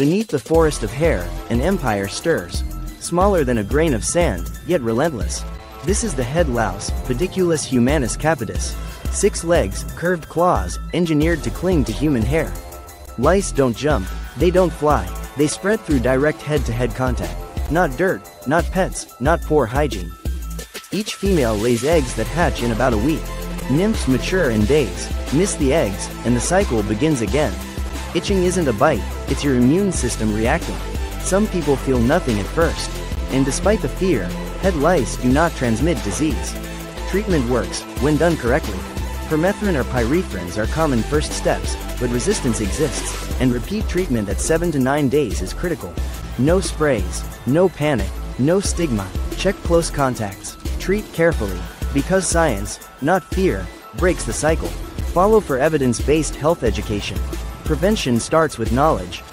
Beneath the forest of hair, an empire stirs. Smaller than a grain of sand, yet relentless. This is the head louse, Pediculus humanus capitis. Six legs, curved claws, engineered to cling to human hair. Lice don't jump, they don't fly, they spread through direct head-to-head contact. Not dirt, not pets, not poor hygiene. Each female lays eggs that hatch in about a week. Nymphs mature in days, miss the eggs, and the cycle begins again. Itching isn't a bite, it's your immune system reacting. Some people feel nothing at first. And despite the fear, head lice do not transmit disease. Treatment works, when done correctly. Permethrin or pyrethrins are common first steps, but resistance exists, and repeat treatment at 7 to 9 days is critical. No sprays, no panic, no stigma, check close contacts, treat carefully, because science, not fear, breaks the cycle. Follow for evidence-based health education. Prevention starts with knowledge,